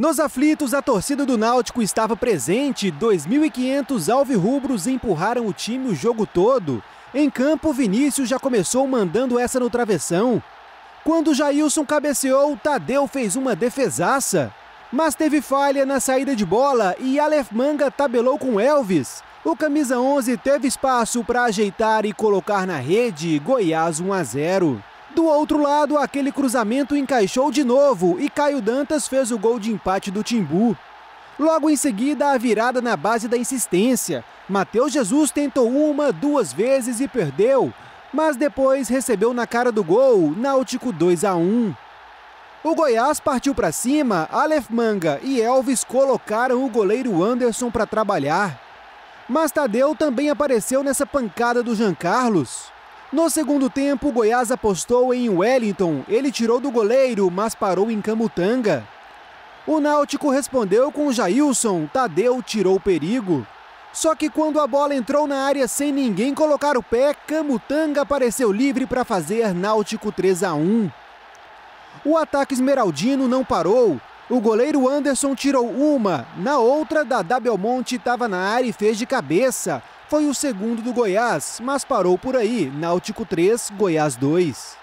Nos aflitos, a torcida do Náutico estava presente. 2.500 alvirrubros empurraram o time o jogo todo. Em campo, Vinícius já começou mandando essa no travessão. Quando Jailson cabeceou, Tadeu fez uma defesaça. Mas teve falha na saída de bola e Aleph Manga tabelou com Elvis. O camisa 11 teve espaço para ajeitar e colocar na rede, Goiás 1 a 0. Do outro lado, aquele cruzamento encaixou de novo e Caio Dantas fez o gol de empate do Timbu. Logo em seguida, a virada na base da insistência. Matheus Jesus tentou uma, duas vezes e perdeu, mas depois recebeu na cara do gol, Náutico 2 a 1. O Goiás partiu para cima, Aleph Manga e Elvis colocaram o goleiro Anderson para trabalhar. Mas Tadeu também apareceu nessa pancada do Jean Carlos. No segundo tempo, Goiás apostou em Wellington. Ele tirou do goleiro, mas parou em Camutanga. O Náutico respondeu com Jailson. Tadeu tirou o perigo. Só que quando a bola entrou na área sem ninguém colocar o pé, Camutanga apareceu livre para fazer Náutico 3 a 1. O ataque esmeraldino não parou. O goleiro Anderson tirou uma, na outra, Dadá Belmonte estava na área e fez de cabeça. Foi o segundo do Goiás, mas parou por aí. Náutico 3, Goiás 2.